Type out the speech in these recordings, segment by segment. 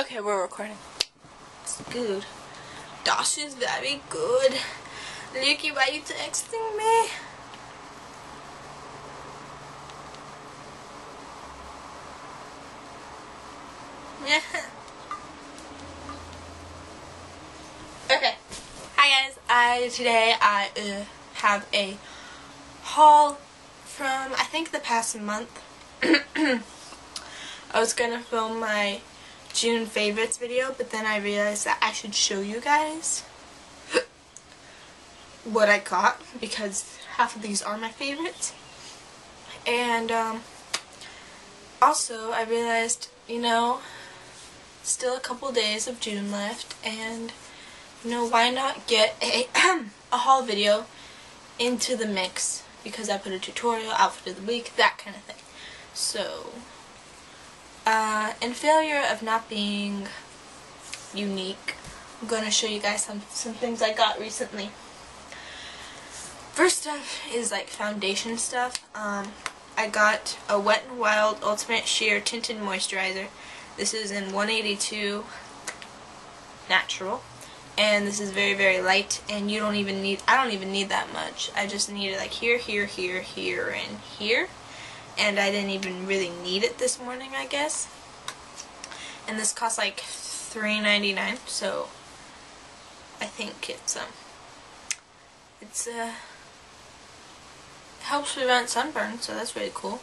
Okay, we're recording. It's good. Dash is very good. Lucky, why you texting me? okay. today I uh, have a haul from I think the past month. I was gonna film my June favorites video, but then I realized that I should show you guys what I got because half of these are my favorites. And um, also I realized, you know, still a couple days of June left and you know, why not get a, a haul video into the mix because I put a tutorial, outfit of the week, that kind of thing. So, uh, in failure of not being unique, I'm going to show you guys some, some things I got recently. First stuff is like foundation stuff. Um, I got a Wet n Wild Ultimate Sheer Tinted Moisturizer. This is in 182 Natural. And this is very, very light, and you don't even need, I don't even need that much. I just need it like here, here, here, here, and here. And I didn't even really need it this morning, I guess. And this costs like $3.99, so I think it's, um, it's, uh, helps prevent sunburn, so that's really cool.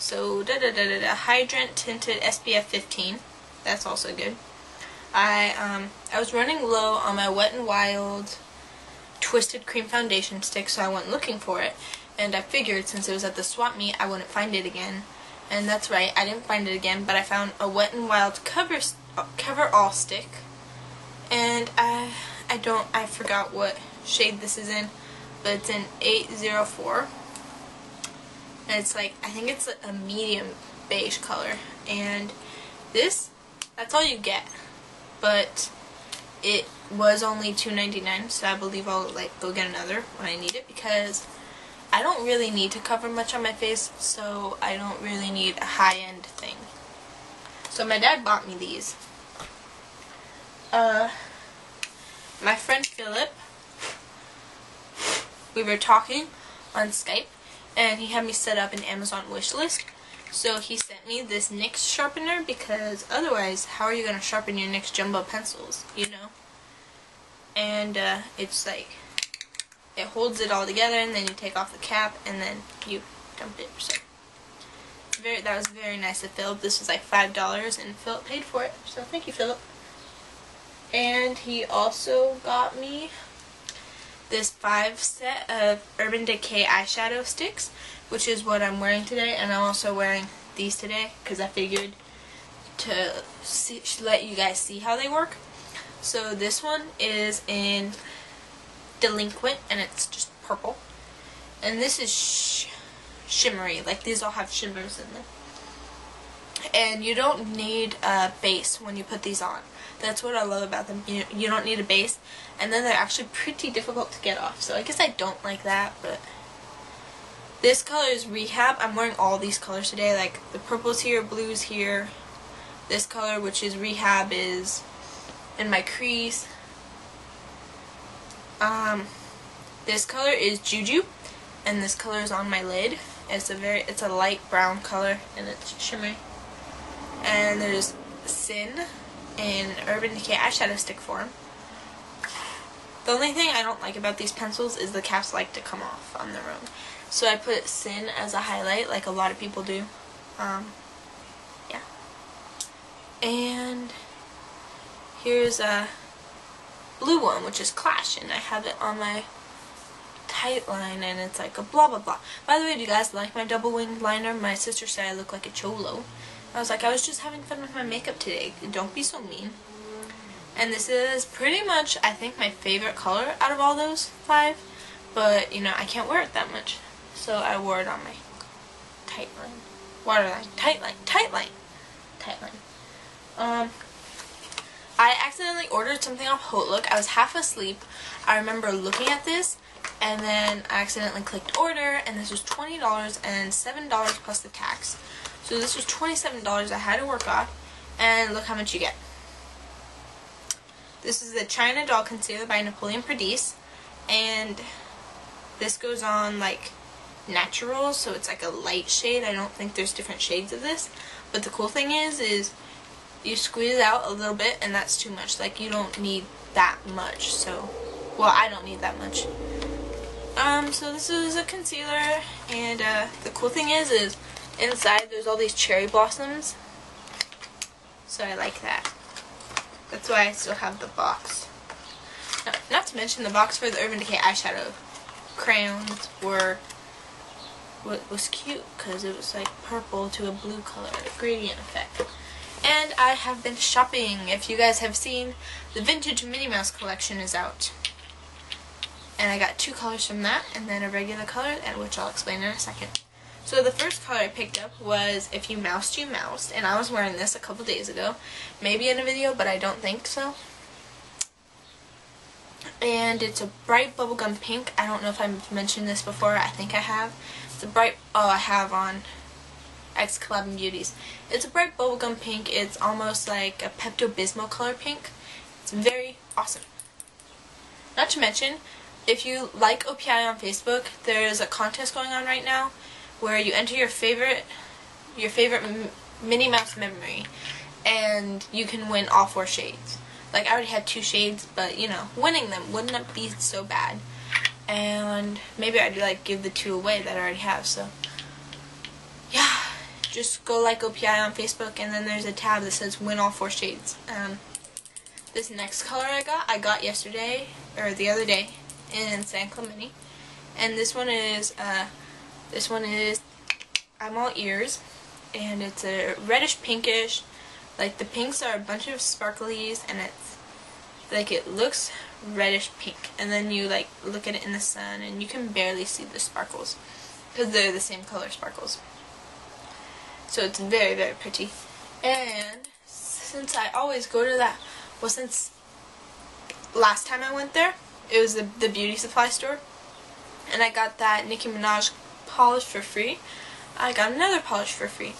So, da da da da da, Hydrant Tinted SPF 15. That's also good. I um I was running low on my Wet n Wild Twisted Cream Foundation stick, so I went looking for it. And I figured since it was at the swap meet, I wouldn't find it again. And that's right, I didn't find it again, but I found a Wet n Wild cover cover all stick. And I I don't I forgot what shade this is in, but it's in 804. And it's like I think it's a medium beige color. And this that's all you get but it was only $2.99 so I believe I'll like go get another when I need it because I don't really need to cover much on my face so I don't really need a high-end thing. So my dad bought me these. Uh, my friend Philip, we were talking on Skype and he had me set up an Amazon wish list so he sent me this NYX sharpener because otherwise, how are you going to sharpen your NYX jumbo pencils, you know? And uh, it's like, it holds it all together and then you take off the cap and then you dump it. So very, that was very nice of Philip. This was like $5 and Philip paid for it. So thank you, Philip. And he also got me this five set of Urban Decay eyeshadow sticks which is what I'm wearing today, and I'm also wearing these today because I figured to see, let you guys see how they work. So this one is in Delinquent, and it's just purple. And this is sh shimmery, like these all have shimmers in them. And you don't need a base when you put these on. That's what I love about them. You, you don't need a base. And then they're actually pretty difficult to get off. So I guess I don't like that, but... This color is Rehab. I'm wearing all these colors today. Like the purple's here, blue's here. This color, which is Rehab, is in my crease. Um, this color is Juju, and this color is on my lid. It's a very, it's a light brown color, and it's shimmery. And there's Sin in Urban Decay eyeshadow stick form. The only thing I don't like about these pencils is the caps like to come off on their own. So I put Sin as a highlight like a lot of people do. Um, yeah. And here's a blue one, which is Clash, and I have it on my tight line, and it's like a blah blah blah. By the way, do you guys like my double winged liner? My sister said I look like a cholo. I was like, I was just having fun with my makeup today. Don't be so mean. And this is pretty much, I think, my favorite color out of all those five. But, you know, I can't wear it that much. So I wore it on my tight line. Waterline. Tight line. Tight line. Tight line. Um, I accidentally ordered something off Hautelook. I was half asleep. I remember looking at this and then I accidentally clicked order and this was $20 and $7 plus the tax. So this was $27 I had to work off and look how much you get. This is the China Doll Concealer by Napoleon Perdis and this goes on like natural so it's like a light shade. I don't think there's different shades of this but the cool thing is is you squeeze it out a little bit and that's too much. Like you don't need that much. So, well, I don't need that much. Um, so this is a concealer and uh, the cool thing is, is inside there's all these cherry blossoms. So I like that. That's why I still have the box. Now, not to mention the box for the Urban Decay eyeshadow crayons were what was cute because it was like purple to a blue color gradient effect. And I have been shopping. If you guys have seen, the vintage Minnie Mouse collection is out. And I got two colors from that, and then a regular color, which I'll explain in a second. So the first color I picked up was If You Moust, You Moust, and I was wearing this a couple days ago. Maybe in a video, but I don't think so. And it's a bright bubblegum pink. I don't know if I've mentioned this before. I think I have. It's a bright, oh, I have on X Collab and Beauties. It's a bright bubblegum pink. It's almost like a Pepto-Bismol color pink. It's very awesome. Not to mention, if you like OPI on Facebook, there's a contest going on right now where you enter your favorite your favorite Minnie Mouse memory and you can win all four shades. Like I already had two shades, but you know, winning them wouldn't be so bad. And maybe I'd like give the two away that I already have, so yeah just go like OPI on Facebook and then there's a tab that says win all four shades. Um, this next color I got, I got yesterday, or the other day, in San Clemente. And this one is, uh, this one is I'm All Ears. And it's a reddish pinkish, like the pinks are a bunch of sparklies and it's, like it looks reddish pink. And then you like look at it in the sun and you can barely see the sparkles. Because they're the same color sparkles. So it's very, very pretty. And since I always go to that, well, since last time I went there, it was the, the beauty supply store. And I got that Nicki Minaj polish for free. I got another polish for free.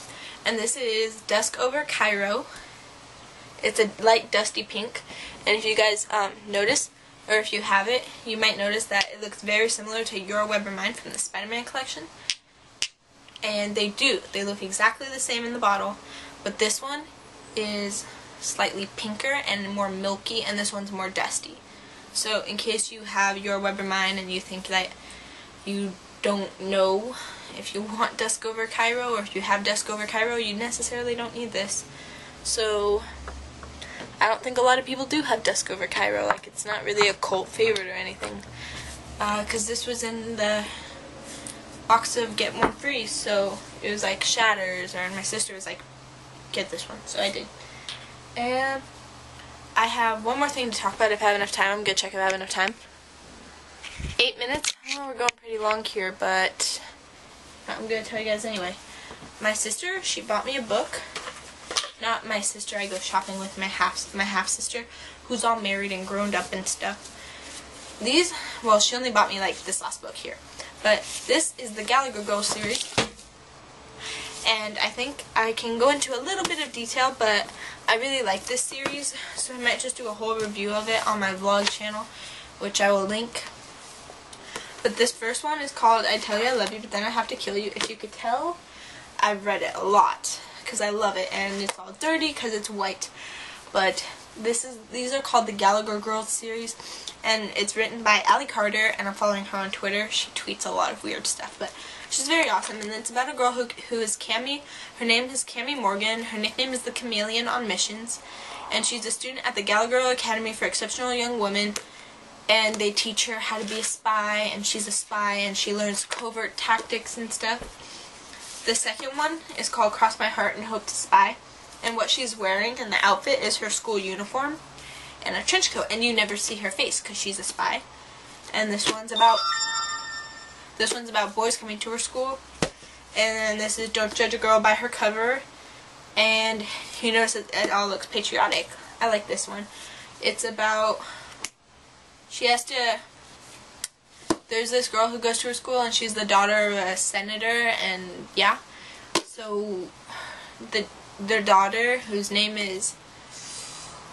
And this is Dusk Over Cairo. It's a light dusty pink. And if you guys um, notice, or if you have it, you might notice that it looks very similar to Your Web or Mine from the Spider-Man collection and they do. They look exactly the same in the bottle, but this one is slightly pinker and more milky, and this one's more dusty. So in case you have your Web or Mine and you think that you don't know if you want Dusk Over Cairo or if you have Dusk Over Cairo, you necessarily don't need this. So I don't think a lot of people do have Dusk Over Cairo. Like it's not really a cult favorite or anything. Because uh, this was in the box of get one free, so it was like shatters, and my sister was like, get this one, so I did. And I have one more thing to talk about if I have enough time. I'm gonna check if I have enough time. Eight minutes? Oh, we're going pretty long here, but I'm gonna tell you guys anyway. My sister, she bought me a book. Not my sister, I go shopping with my half my half sister, who's all married and grown up and stuff. These, well, she only bought me like this last book here. But this is the Gallagher Girls series. And I think I can go into a little bit of detail, but I really like this series, so I might just do a whole review of it on my vlog channel, which I will link. But this first one is called I Tell You I Love You, but then I Have to Kill You. If you could tell, I've read it a lot, because I love it, and it's all dirty because it's white. But this is these are called the Gallagher Girls series and it's written by Ally Carter and I'm following her on Twitter. She tweets a lot of weird stuff, but she's very awesome and it's about a girl who, who is Cammie. Her name is Cammie Morgan. Her nickname is the Chameleon on Missions and she's a student at the Gallagher Academy for Exceptional Young Women and they teach her how to be a spy and she's a spy and she learns covert tactics and stuff. The second one is called Cross My Heart and Hope to Spy and what she's wearing in the outfit is her school uniform and a trench coat and you never see her face because she's a spy. And this one's about this one's about boys coming to her school and then this is don't judge a girl by her cover and you notice that it all looks patriotic. I like this one. It's about she has to there's this girl who goes to her school and she's the daughter of a senator and yeah. So the their daughter whose name is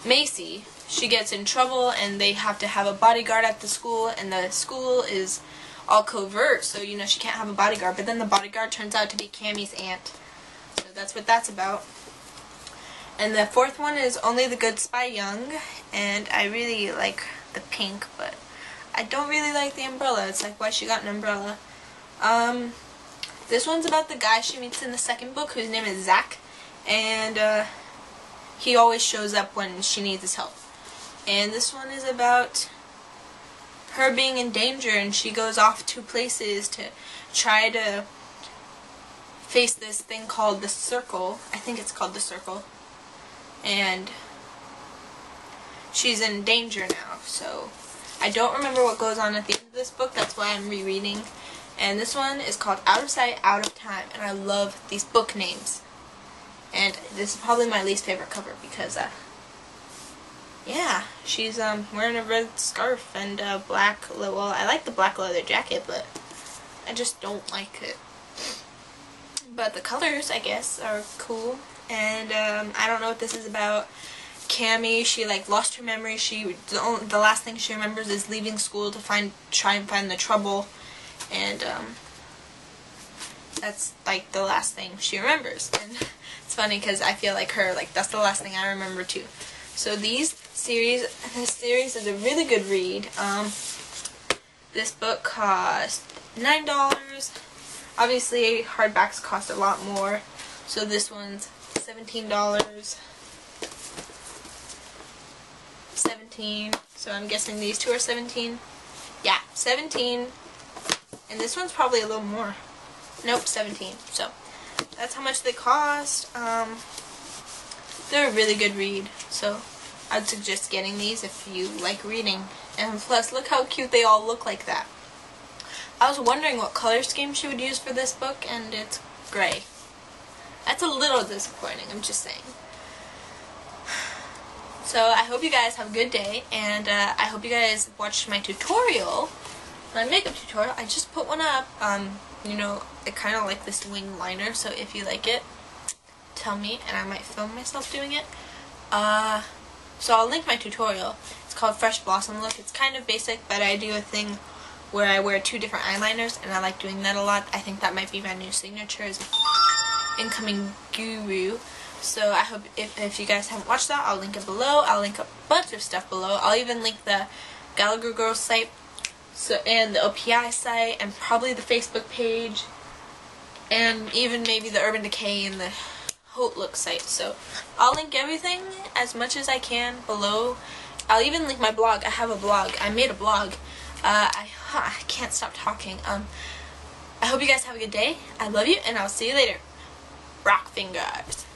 Macy, she gets in trouble and they have to have a bodyguard at the school and the school is all covert so you know she can't have a bodyguard but then the bodyguard turns out to be Cammie's aunt. So that's what that's about. And the fourth one is Only the Good Spy Young and I really like the pink but I don't really like the umbrella. It's like why she got an umbrella. Um this one's about the guy she meets in the second book whose name is Zach and uh, he always shows up when she needs his help. And this one is about her being in danger and she goes off to places to try to face this thing called the circle. I think it's called the circle. And she's in danger now. So I don't remember what goes on at the end of this book. That's why I'm rereading. And this one is called Out of Sight, Out of Time. And I love these book names. And this is probably my least favorite cover because, uh, yeah, she's um, wearing a red scarf and a black, well, I like the black leather jacket, but I just don't like it. But the colors, I guess, are cool. And um, I don't know what this is about. Cammie, she like lost her memory. She the, only, the last thing she remembers is leaving school to find try and find the trouble, and um, that's like the last thing she remembers. And it's funny because I feel like her, like that's the last thing I remember too. So these series, this series is a really good read. Um, this book cost nine dollars. Obviously, hardbacks cost a lot more. So this one's seventeen dollars. 17 so I'm guessing these two are 17 yeah 17 and this one's probably a little more. Nope 17 so that's how much they cost. Um, they're a really good read. So I'd suggest getting these if you like reading. And plus look how cute they all look like that. I was wondering what color scheme she would use for this book and it's gray. That's a little disappointing I'm just saying so I hope you guys have a good day, and uh, I hope you guys watched my tutorial, my makeup tutorial. I just put one up. Um, you know, I kind of like this wing liner, so if you like it, tell me, and I might film myself doing it. Uh, so I'll link my tutorial. It's called Fresh Blossom Look. It's kind of basic, but I do a thing where I wear two different eyeliners, and I like doing that a lot. I think that might be my new signature as incoming guru. So I hope if, if you guys haven't watched that, I'll link it below. I'll link a bunch of stuff below. I'll even link the Gallagher Girls site so and the OPI site and probably the Facebook page and even maybe the Urban Decay and the Haute Look site. So I'll link everything as much as I can below. I'll even link my blog. I have a blog. I made a blog. Uh, I, huh, I can't stop talking. Um, I hope you guys have a good day. I love you, and I'll see you later. Rock fingers.